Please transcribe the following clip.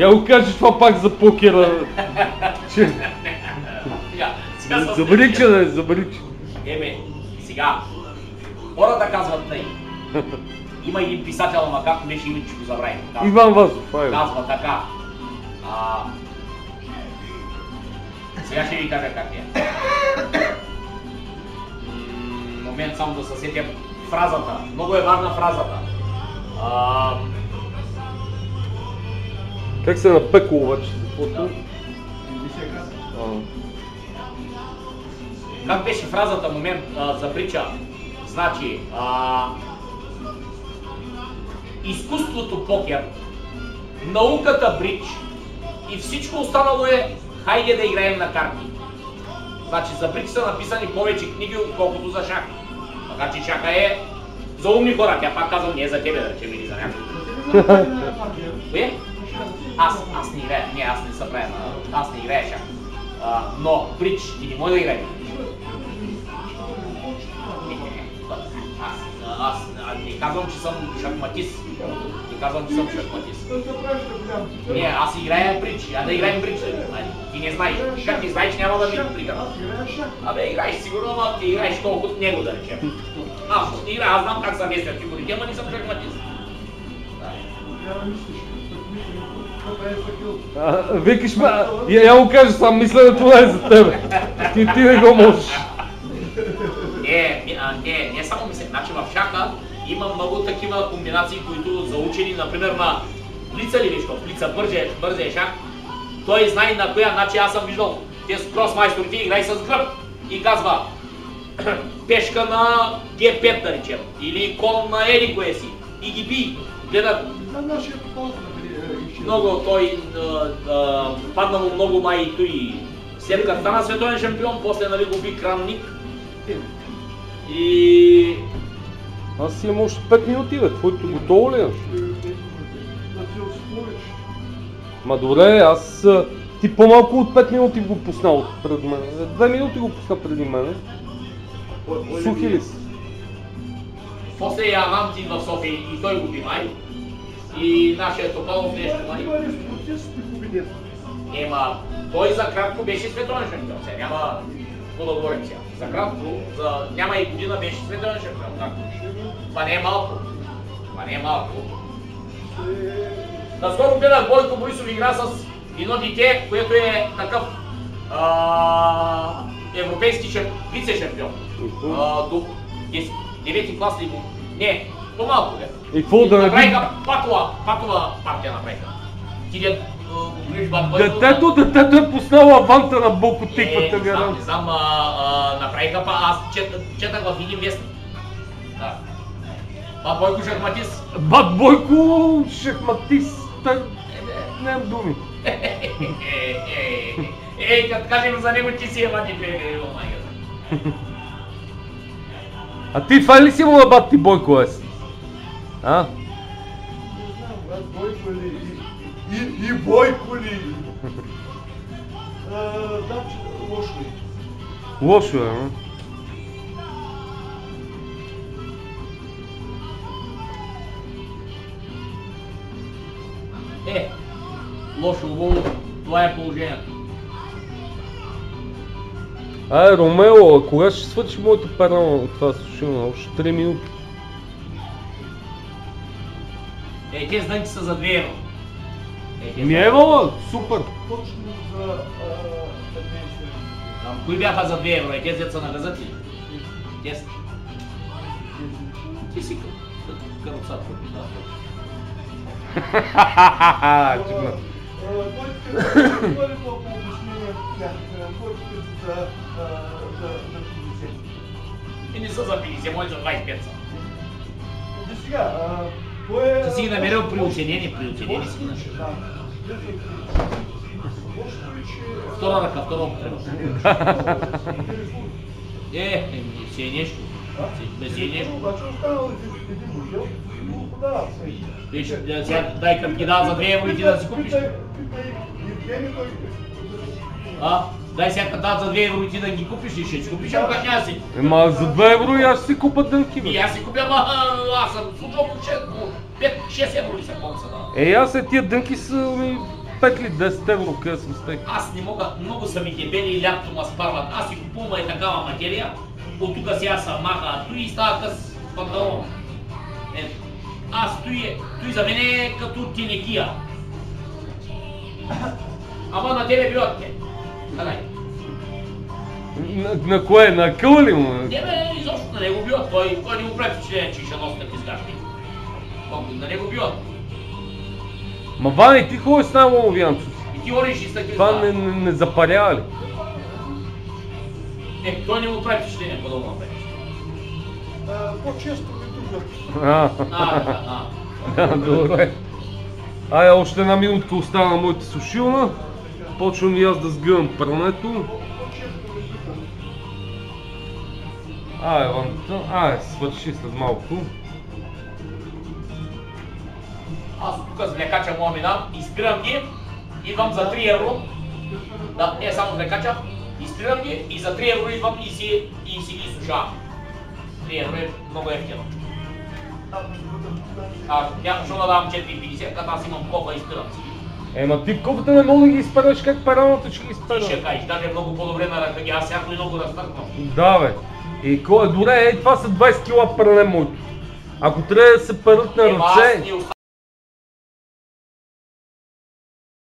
Я го кажеш това пак за покера. Че... Че да е, забери, че. Еме, сега, хората казват тъй. Има един писател, ама както беше име, че го забравих. Казва- Иван Вазов. Казва така. А... Сега ще ви кажа как е. Момент само да се сетя фразата. Много е важна фразата. А, Как се напекло обаче? Каквото? А, Как беше фразата момент а, за притча? Значи, а, изкуството покер, науката бридж и всичко останало е хайде да играем на карти. Значи за бридж са написани повече книги, отколкото за шах. Така че шаха е за умни хора. Тя пак казвам, не е за тебе, да речем или за някой. Кое? Аз, аз не играя, не, аз не съм правя на... Аз не играя шах. А, но, бридж, ти не може да играеш. Аз, аз, аз не казвам, че съм шахматист. Не казвам, че съм шахматист. Не, аз играя бридж. Я да играем бридж. Ти не знаеш. Как не знаеш, няма да ми прикара. Абе, играеш сигурно, ама ти играеш толкова от него, да речем. Аз не играя, аз знам как са местят фигурите, ама не съм шахматист. Да. А, викаш ме, я, я го кажа, сам мисля да това е за тебе. Ти, ти не го можеш. Не, не, а, не, не само мисля. Значи в шаха има много такива комбинации, които за учени, например на лица ли нещо, лица бързе, бързе шах, той знае на коя, значи аз съм виждал тези кросмайсторите играй с гръб и казва пешка на G5 да речем, или кон на Еди кое си и ги би, гледат много той а, а, паднало много май и той след като стана световен шампион, после нали го би кранник и Аз си имам още 5 минути, бе. Твоето готово ли е? Ма добре, аз... Ти по-малко от 5 минути го пусна от пред мен. 2 минути го пусна преди мен. Сухи ли си? после я Рамтин в София и той го би май. И нашия Топалов нещо май. Ема, той за кратко беше световен шампион. Сега няма какво да говорим сега. За кратко, за няма и година беше световен шампион. Так. Това не е малко. Това не е малко. Наскоро гледах Бойко Борисов игра с едно дете, което е такъв а, европейски шамп... вице-шампион. До 10 девети клас ли? Не, по-малко е. И какво да не би... Направиха патова, патова партия направиха. Ти да го гледаш бат Бойко, Детето, детето е пуснало аванта на Боко е, тиквата не знам, гарант. не знам, а, а, направиха па, аз чет, четах в един вестник. Да. Бат Бойко шахматист. Бат Бойко, шахматист. Та- Нямам думи. Ей, като кажем за него, ти си е мати бе, о майка. А ти това ли си му на бат ти Бойко ес? А? И, и Бойко ли? Да, че лошо е. Лошо е, а? Е, лошо, лошо, това е положението. Ай, Ромео, кога ще свърши моето перо от това сушилно? Още 3 минути. Е, тези дънки са за 2 евро. Е, Ми ева, супер. Точно за а, 15 Ам, Кои бяха за 2 евро? Е, тези деца на газът ли? Тези. Ти си кар- каруцата. да. Ха-ха-ха, чудно. Кой толкова обяснение тях? Кой за, а, за, за 50? И не са за 50, може за 25 са. До сега. Ти си ги намерил при оценени, при оценени си ги че... Втора ръка, втора употреба. Е, си е нещо. Си- Бе си е нещо. Обаче останал един модел и го. Виж, сега дай към ги дава за 2 евро и ти да си купиш. А? Дай сега дадат за 2 евро и ти да ги купиш и ще си купиш, ама как няма си. Ема за 2 евро и аз си купа дънки, И бе. аз си купя, ама аз съм случал по 5-6 евро ли са са дава. Е, аз е тия дънки са ми 5 ли 10 евро, къде съм стек? Аз не мога, много са ми дебели и лятото ма спарват. Аз си купувам е такава материя, от тук сега се маха, той и става къс панталон. Е, аз той, той за мен е като тенекия. Ама на тебе биват те. Гледай. На, на кое? На къл ли му? Не бе, изобщо на него биват. Той, той не го прави впечатление, че ще носи такива изгажди. На него биват. Ма Вани, ти хубаво с най ломовянцо си. И ти ориш и с такива Това не, не, не запалява ли? Е, той не го прави впечатление, подобно бе. А, По-често ми дужат. А, А, а, добре. Ай, още една минутка остана на моята сушилна. Почвам и аз да сгъвам прането. Ай, Антон, ай, свърши след малко. Аз тук с влекача му минам, изпирам ги, идвам за 3 евро. Да, не само влекача, изпирам ги и за 3 евро идвам и си, и си ги изсушавам. 3 евро е много ефтино. А, между другото, А няма защо да давам 4,50, като аз имам кофа и изпирам си. Ема ти в кофата не мога да ги изпереш, как паралата ще ги Ти ще кажеш, даже е много по-добре на ръка ги, аз всяко и много разтърквам. Да, бе. И кой е добре, е, това са 20 кила пране моето. Ако трябва да се перат на аз ръце,